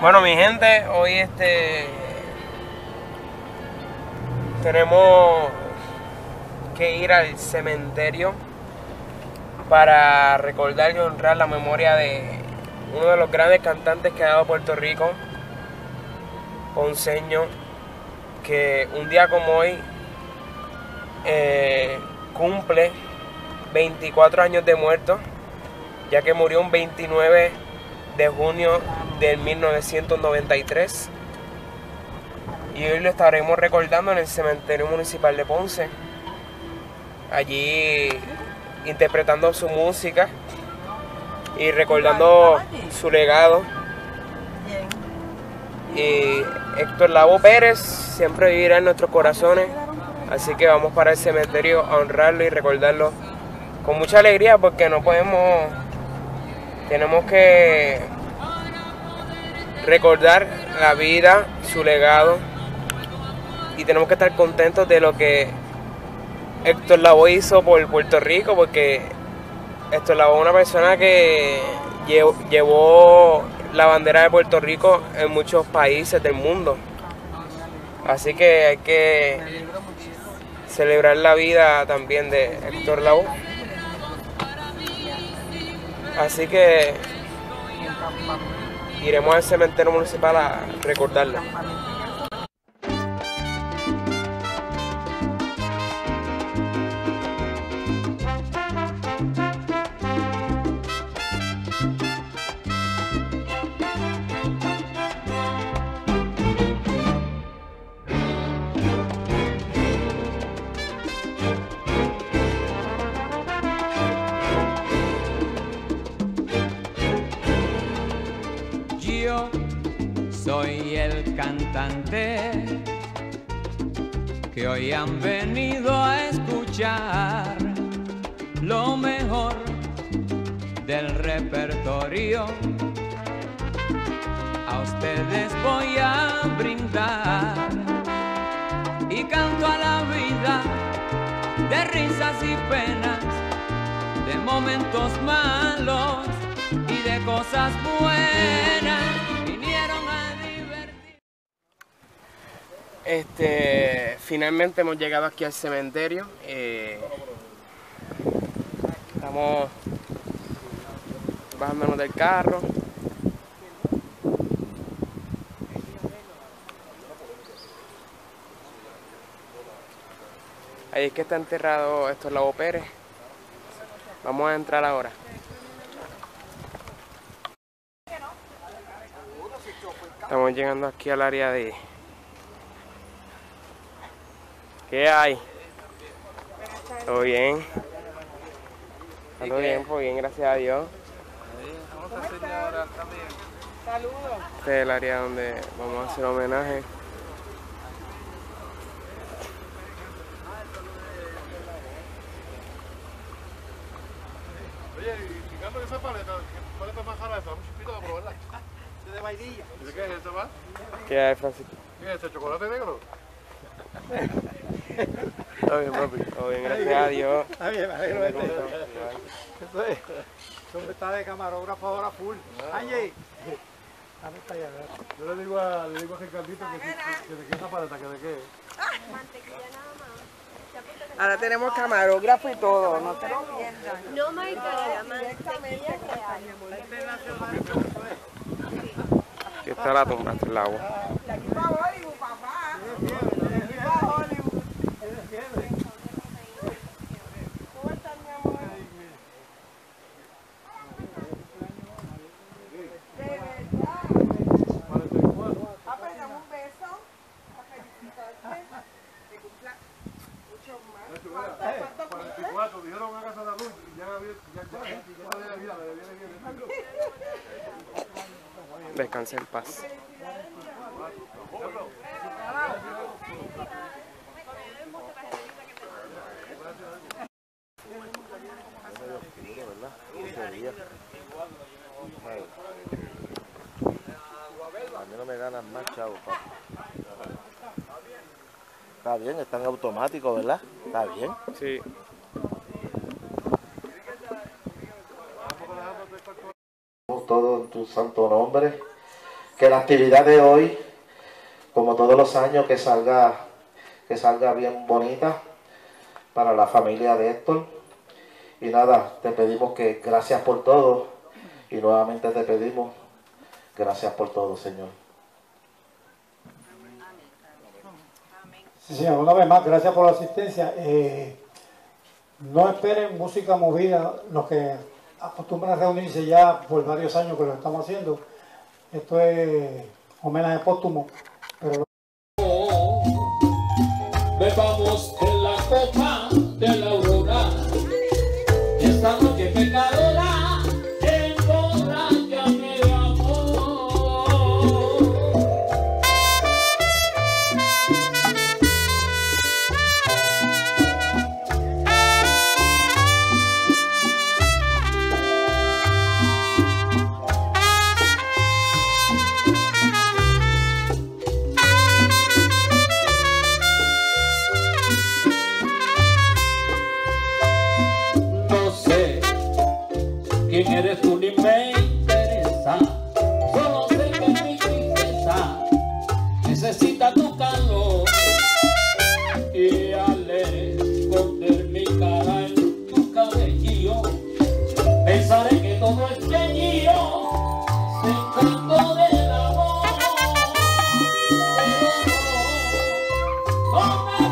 Bueno, mi gente, hoy este tenemos que ir al cementerio para recordar y honrar la memoria de uno de los grandes cantantes que ha dado Puerto Rico, Ponceño, que un día como hoy eh, cumple 24 años de muerto, ya que murió un 29 de junio de 1993. Y hoy lo estaremos recordando en el cementerio municipal de Ponce. Allí interpretando su música y recordando su legado. Y Héctor Lavo Pérez siempre vivirá en nuestros corazones. Así que vamos para el cementerio a honrarlo y recordarlo con mucha alegría porque no podemos, tenemos que recordar la vida, su legado y tenemos que estar contentos de lo que Héctor Lavoe hizo por Puerto Rico porque Héctor Lavoe es una persona que llevó la bandera de Puerto Rico en muchos países del mundo. Así que hay que celebrar la vida también de Héctor Lavoe. Así que iremos al cementerio municipal a recordarlo. Soy el cantante que hoy han venido a escuchar lo mejor del repertorio. A ustedes voy a brindar y canto a la vida de risas y penas, de momentos malos y de cosas buenas. Este, finalmente hemos llegado aquí al cementerio. Eh, estamos bajándonos del carro. Ahí es que está enterrado esto Lavo Pérez. Vamos a entrar ahora. Estamos llegando aquí al área de ¿Qué hay? ¿Todo bien? ¿Todo bien? Pues bien, gracias a Dios. Saludos. Este es el área donde vamos a hacer homenaje. Oye, y esa paleta, ¿qué paleta más esa? Un chipito para probarla. ¿Es de qué es eso, va? ¿Qué hay, Francisco? ¿Qué es ese chocolate negro? Todo bien, papi. Todo bien, gracias a Dios. Está bien, me alegro de Eso es. Hombre está de camarógrafo ahora full. Angie. ¿Dónde está? Yo le digo a, le digo a Ricardito que, que, que de qué esa paleta, que de qué. Ahora tenemos camarógrafo y todo, no te lo pierdas. No margarina, mantequilla real. Aquí está la tumba, está el agua. Aquí va Hollywood, papá. Aquí va Hollywood. ¿Cómo estás, mi amor? De verdad. Ah, pues dame un beso para felicitarte. Que cumpla muchos más. ¿Cuánto, cuánto cumple? 44, dijeron a casa de la luz y ya había, ya, ya, ya, ya, ya, vida, le viene bien. Descanse en paz. A mí no me ganan más, chavo. Está bien, están automáticos, ¿verdad? Está bien. Sí. todo en tu santo nombre. Que la actividad de hoy, como todos los años, que salga, que salga bien bonita para la familia de Héctor. Y nada, te pedimos que gracias por todo y nuevamente te pedimos gracias por todo, Señor. Sí, señor, una vez más, gracias por la asistencia. Eh, no esperen música movida, los que acostumbran a reunirse ya por varios años que lo estamos haciendo. Esto es homenaje póstumo, pero Bebamos de la copa Pero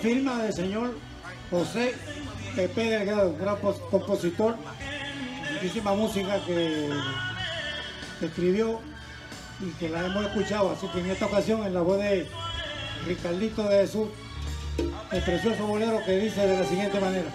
firma del señor José Pepe Delgado, un gran pos- compositor, muchísima música que, que escribió y que la hemos escuchado, así que en esta ocasión en la voz de Ricardito de Jesús, el precioso bolero que dice de la siguiente manera.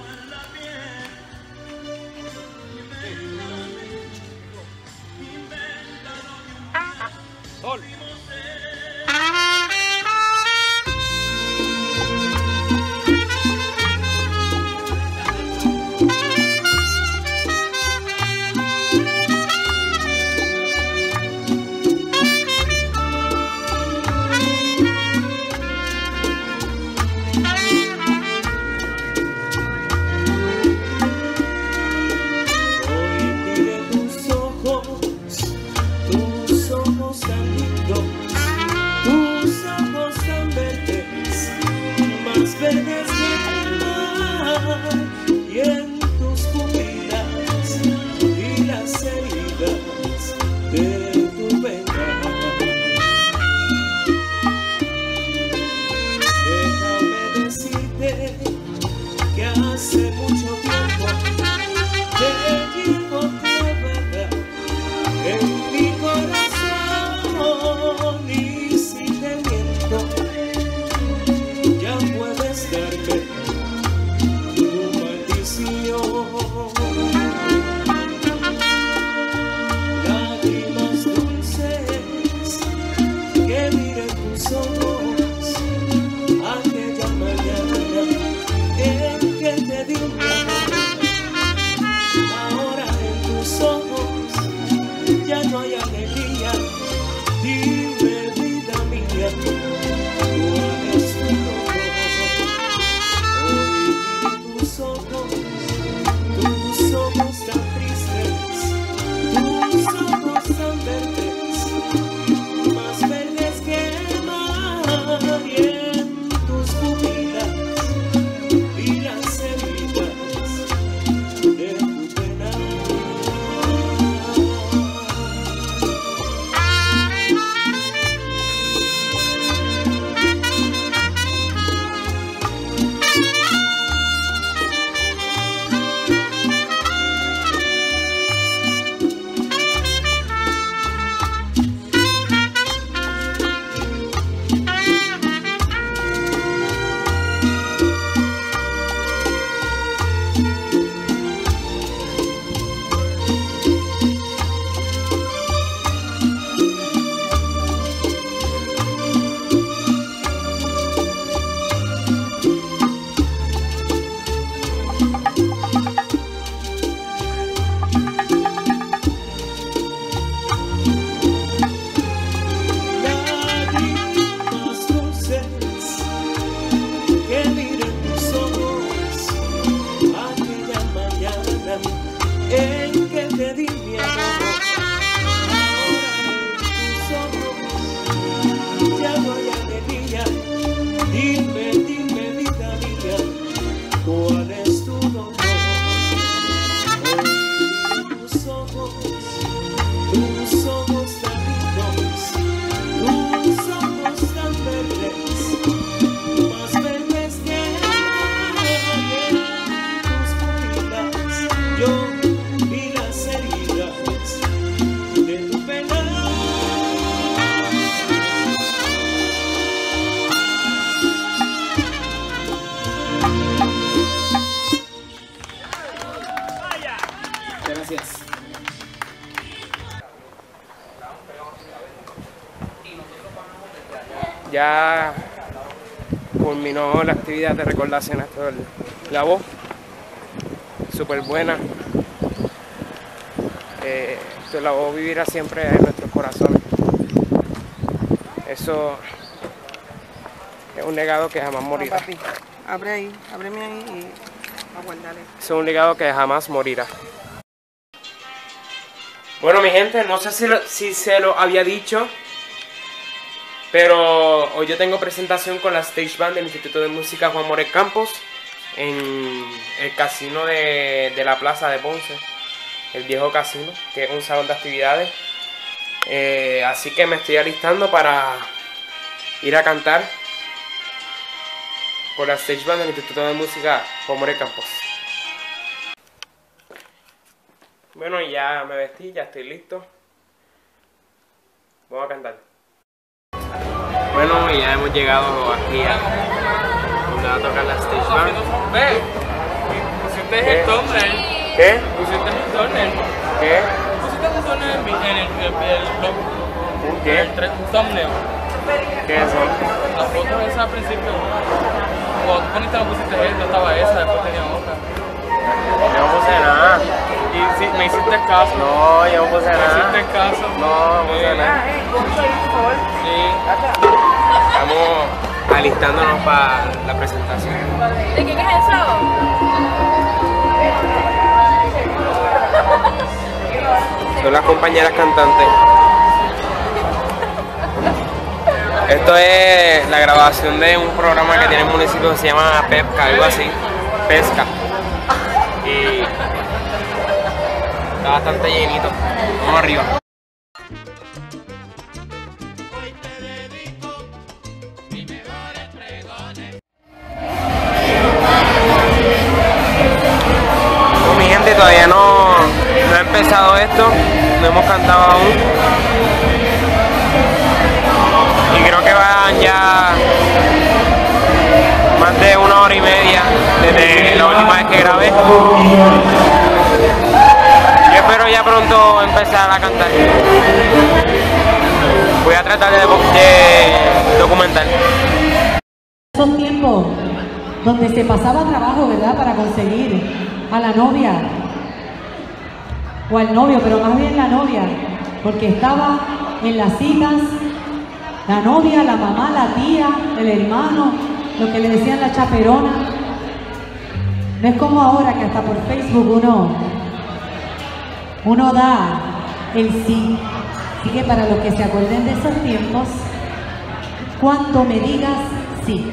Ya culminó la actividad de recordación a todo el la voz. Súper buena. Eh, esto la voz vivirá siempre en nuestros corazones. Eso es un legado que jamás morirá. Papi, abre ahí, ábreme ahí y a guardarle. Eso es un legado que jamás morirá. Bueno, mi gente, no sé si, lo- si se lo había dicho, pero hoy yo tengo presentación con la Stage Band del Instituto de Música Juan Morel Campos en el casino de, la Plaza de Ponce, el viejo casino, que es un salón de actividades. Eh, así que me estoy alistando para ir a cantar con la Stage Band del Instituto de Música Juan Morel Campos. Bueno, ya me vestí, ya estoy listo. Vamos a cantar. Bueno, ya hemos llegado aquí a donde va a tocar la stage band. Ve, pusiste el thumbnail. ¿Qué? Pusiste el thumbnail. ¿Qué? Pusiste un thumbnail en, el, en el blog. ¿Un qué? Un thumbnail. ¿Qué es eso? La foto esa al principio. Cuando tú poniste no pusiste esta, estaba esa, después tenía otra. No puse nada. Y sí, me hiciste caso. No, yo no puse Me nada. hiciste caso. No, no puse nada. Sí. Estamos alistándonos para la presentación. ¿De quién es eso? Son las compañeras cantantes. Esto es la grabación de un programa que tiene el municipio que se llama Pesca, algo así. Pesca. Bastante llenito. Vamos arriba. Mi gente, todavía no, no ha empezado esto, no hemos cantado aún. Y creo que van ya más de una hora y media desde la última vez que grabé. Pronto empezar a cantar. Voy a tratar de, de documentar. Esos tiempos donde se pasaba trabajo, ¿verdad? Para conseguir a la novia o al novio, pero más bien la novia, porque estaba en las citas la novia, la mamá, la tía, el hermano, lo que le decían la chaperona. No es como ahora que hasta por Facebook uno, uno da el sí. Así que para los que se acuerden de esos tiempos, cuando me digas sí.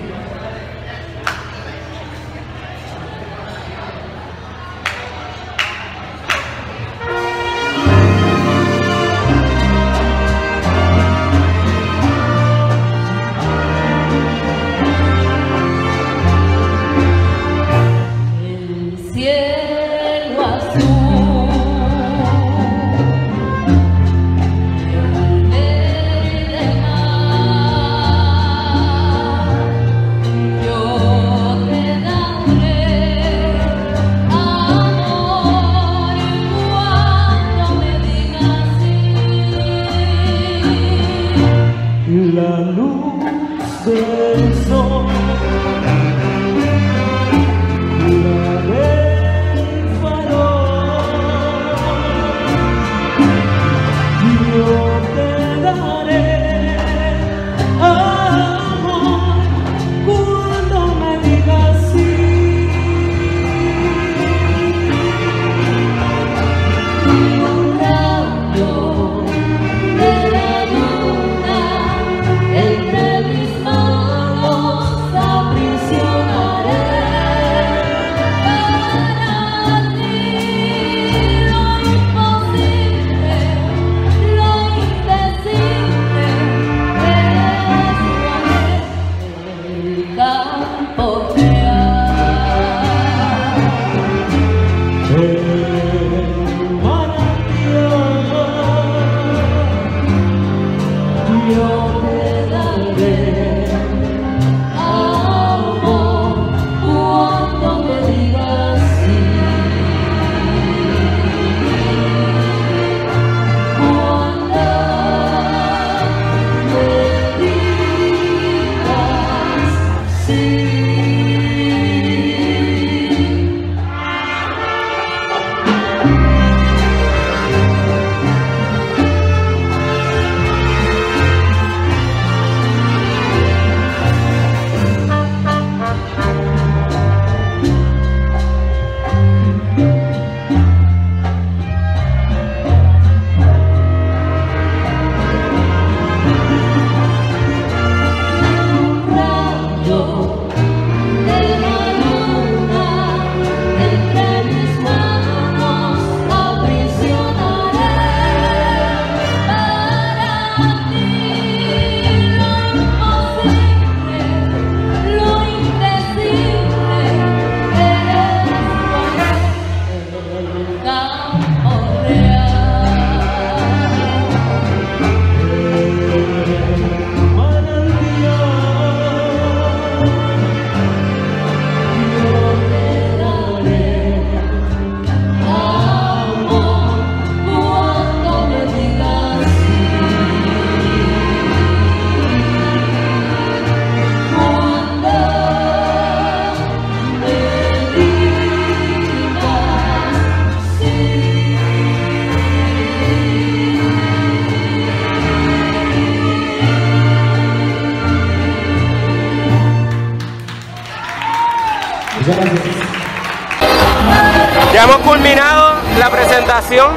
Ya hemos culminado la presentación.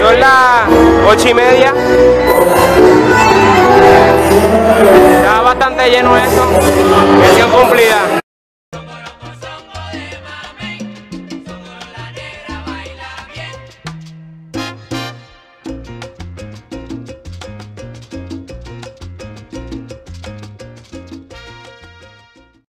Son las ocho y media. Está bastante lleno esto. Misión cumplida.